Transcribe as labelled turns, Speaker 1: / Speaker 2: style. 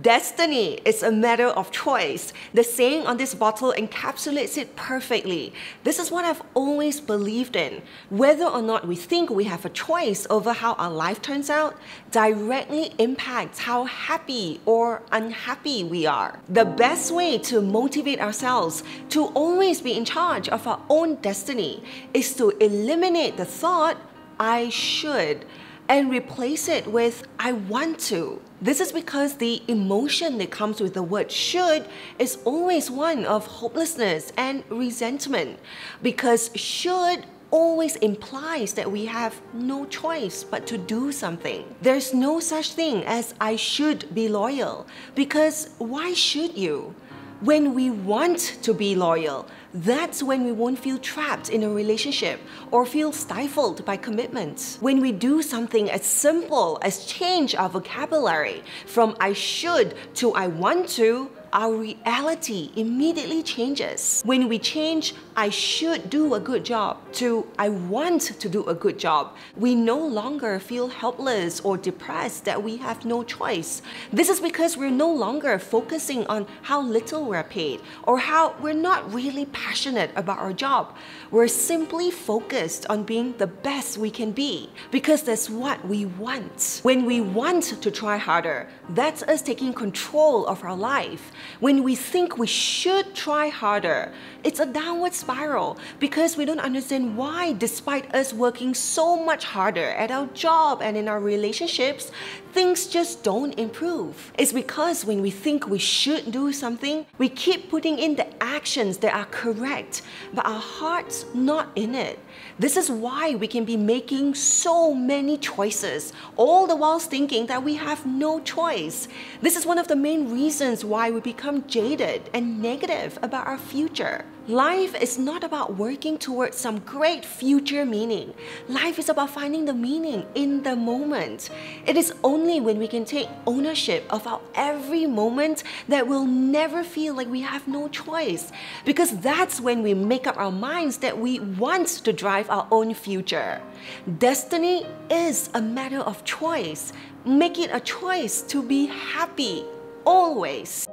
Speaker 1: Destiny is a matter of choice. The saying on this bottle encapsulates it perfectly. This is what I've always believed in. Whether or not we think we have a choice over how our life turns out directly impacts how happy or unhappy we are. The best way to motivate ourselves to always be in charge of our own destiny is to eliminate the thought, I should and replace it with I want to. This is because the emotion that comes with the word should is always one of hopelessness and resentment. Because should always implies that we have no choice but to do something. There's no such thing as I should be loyal because why should you? When we want to be loyal, that's when we won't feel trapped in a relationship or feel stifled by commitments. When we do something as simple as change our vocabulary from I should to I want to, our reality immediately changes. When we change, I should do a good job to I want to do a good job, we no longer feel helpless or depressed that we have no choice. This is because we're no longer focusing on how little we're paid or how we're not really passionate about our job. We're simply focused on being the best we can be because that's what we want. When we want to try harder, that's us taking control of our life. When we think we should try harder, it's a downward spiral because we don't understand why, despite us working so much harder at our job and in our relationships, things just don't improve. It's because when we think we should do something, we keep putting in the actions that are correct, but our heart's not in it. This is why we can be making so many choices, all the while thinking that we have no choice. This is one of the main reasons why we become jaded and negative about our future. Life is not about working towards some great future meaning. Life is about finding the meaning in the moment. It is only when we can take ownership of our every moment that we'll never feel like we have no choice. Because that's when we make up our minds that we want to drive our own future. Destiny is a matter of choice. Make it a choice to be happy always.